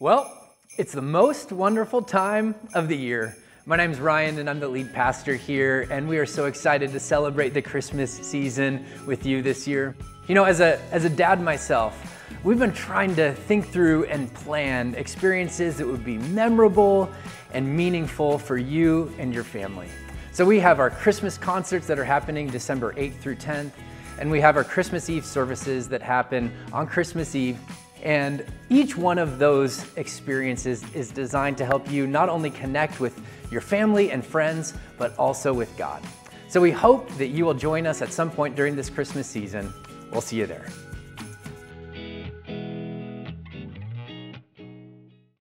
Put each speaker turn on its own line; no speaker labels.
Well, it's the most wonderful time of the year. My name's Ryan and I'm the lead pastor here and we are so excited to celebrate the Christmas season with you this year. You know, as a, as a dad myself, we've been trying to think through and plan experiences that would be memorable and meaningful for you and your family. So we have our Christmas concerts that are happening December 8th through 10th, and we have our Christmas Eve services that happen on Christmas Eve and each one of those experiences is designed to help you not only connect with your family and friends, but also with God. So we hope that you will join us at some point during this Christmas season. We'll see you there.